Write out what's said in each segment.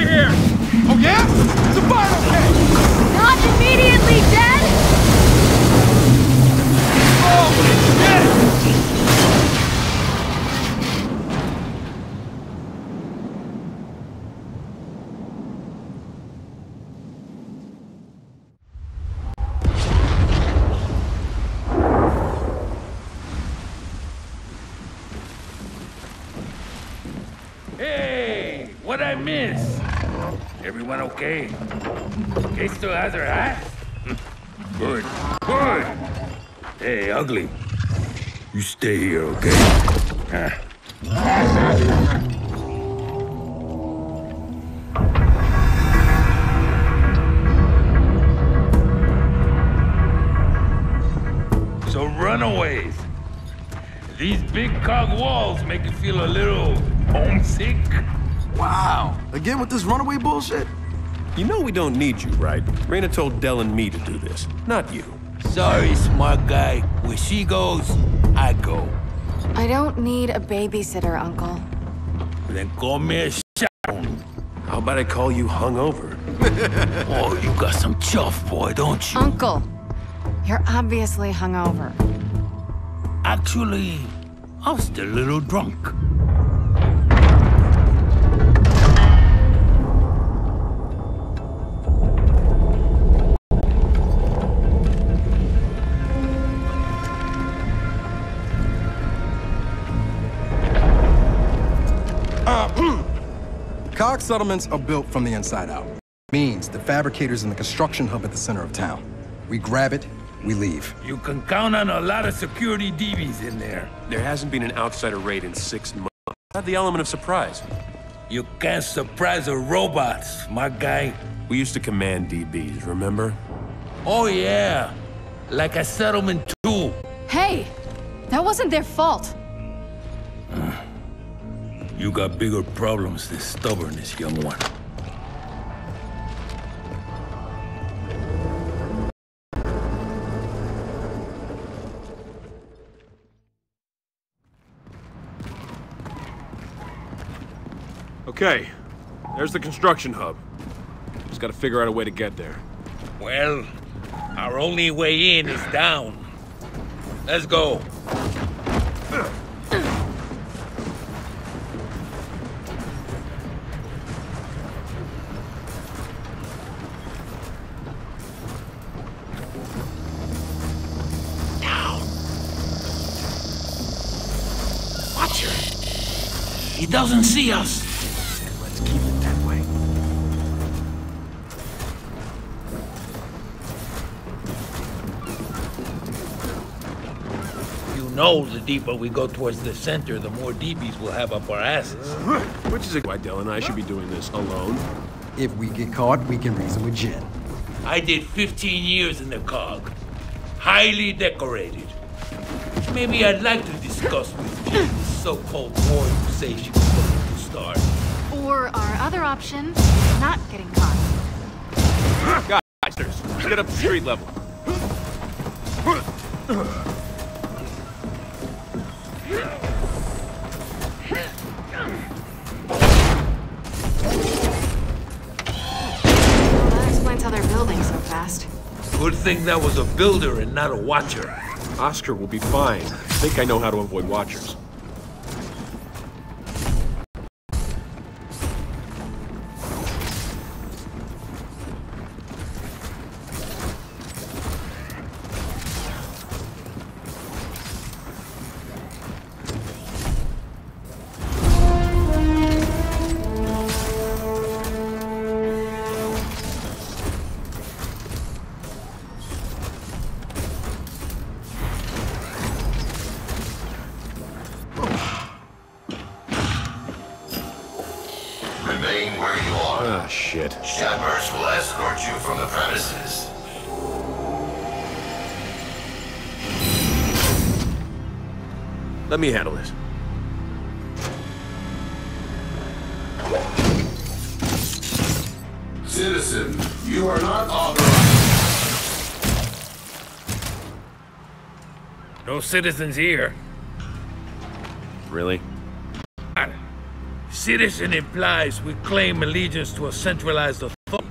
should here! Oh yeah? It's a fire okay! Not immediately, Dad! Oh, shit! Hey, what I miss? Everyone okay? Kay still has her hat? Good, good. Hey, ugly. You stay here, okay? So runaways. These big COG walls make you feel a little homesick. Wow. Again with this runaway bullshit? You know we don't need you, right? Reyna told Del and me to do this, not you. Sorry, smart guy. Where she goes, I go. I don't need a babysitter, Uncle. Then call me a shadow. How about I call you hungover? Oh, you got some chuff, boy, don't you? Uncle, you're obviously hungover. Actually, I'm still a little drunk. Hmm. COG settlements are built from the inside out. Means the fabricators in the construction hub at the center of town. We grab it, we leave. You can count on a lot of security DeeBees in there. There hasn't been an outsider raid in six months. Have the element of surprise. You can't surprise the robots, my guy. We used to command DeeBees, remember? Oh, yeah. Like a settlement, too. Hey, that wasn't their fault. Uh. You got bigger problems than stubbornness, young one. Okay, there's the construction hub. Just gotta figure out a way to get there. Well, our only way in is down. Let's go. Watch her. He doesn't see us. Let's keep it that way. You know the deeper we go towards the center, the more DeeBees we'll have up our asses. Which is why Del and I should be doing this alone. If we get caught, we can reason with Jinn. I did 15 years in the COG. Highly decorated. Maybe I'd like to discuss with you the so-called war you say she was looking to start. Or our other option, not getting caught. Guys, let's get up to street level. Well, that explains how they're building so fast. Good thing that was a builder and not a watcher. Oscar will be fine. I think I know how to avoid watchers. Let me handle this. Citizen, you are not authorized. No citizens here. Really? Citizen implies we claim allegiance to a centralized authority.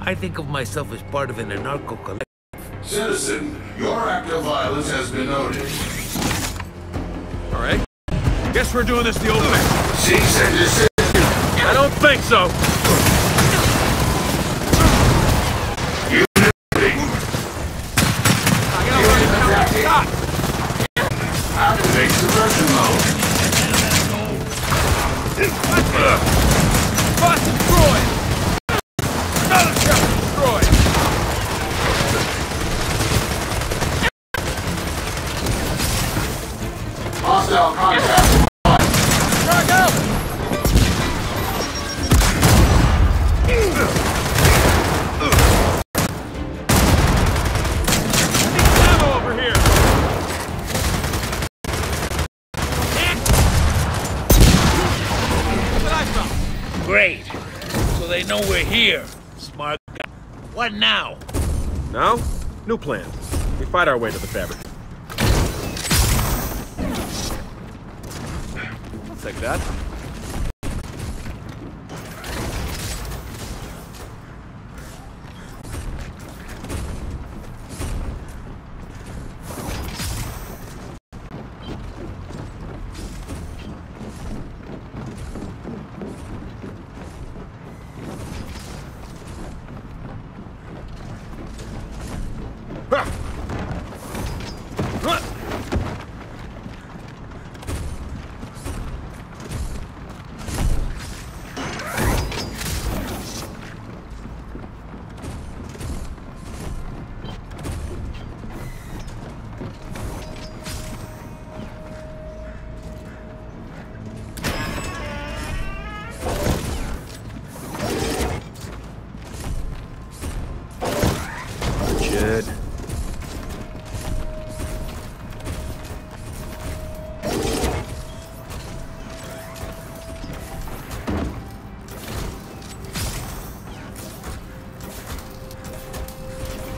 I think of myself as part of an anarcho collective. Citizen, your act of violence has been noted. All right. Guess we're doing this the old way. Cease and desist. I don't think so. Activate subversion mode. Another they know we're here. Smart guy. What now? Now, new plan. We fight our way to the fabric. I'll take that. Jed.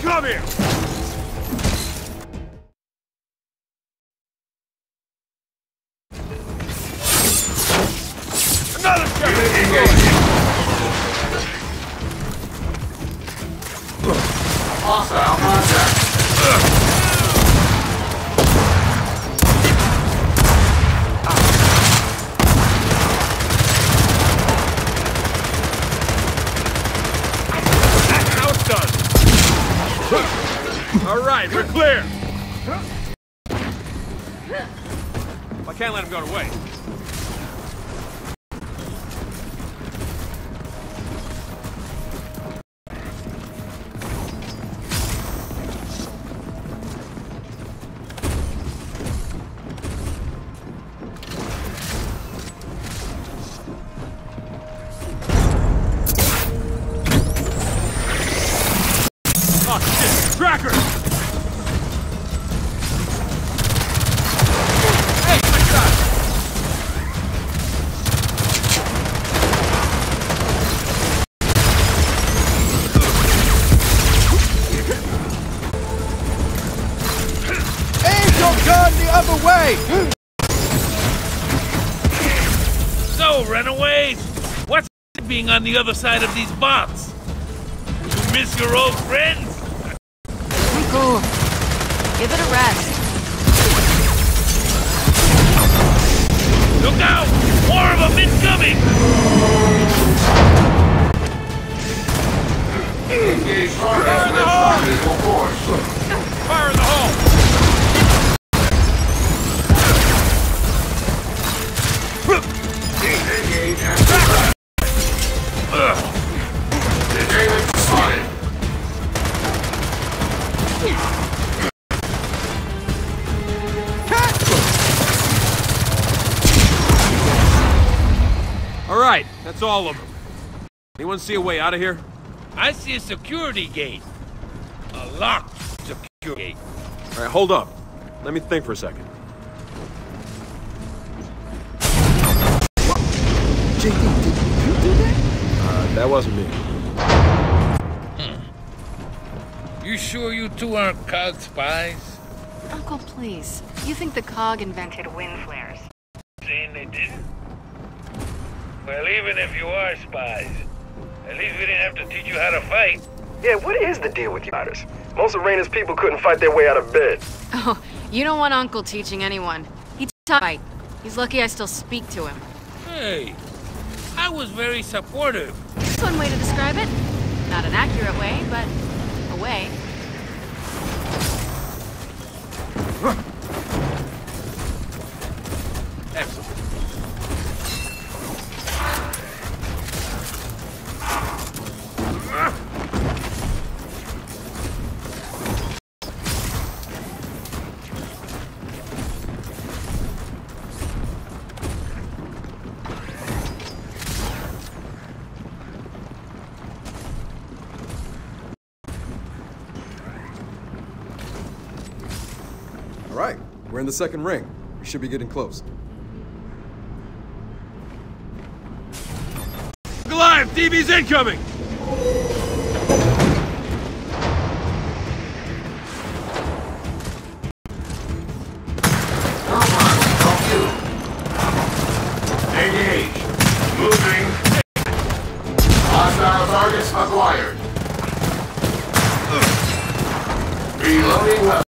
Come here! Another ship Hostile contact. All right, we're clear! I can't let him go to waste. Shit! Tracker! Hey, my shot! Aim your gun the other way! So, runaways, what's being on the other side of these bots? You miss your old friends? Cool. Give it a rest. Look out! More of them incoming! Engage target with non-lethal force. Fire in the hole! All right, that's all of them. Anyone see a way out of here? I see a security gate. A locked security gate. All right, hold up. Let me think for a second. JD, did you do that? Uh, that wasn't me. You sure you two aren't COG spies? Uncle, please. You think the COG invented windflares? Saying they didn't? Well, even if you are spies, at least we didn't have to teach you how to fight. Yeah, what is the deal with you guys? Most of Reyna's people couldn't fight their way out of bed. Oh, you don't want Uncle teaching anyone. He taught fight. He's lucky I still speak to him. Hey, I was very supportive. That's one way to describe it. Not an accurate way, but a way. We're in the second ring. We should be getting close. Goliath, DeeBee's incoming! Engage. Moving. Hostile targets acquired. Reloading weapon.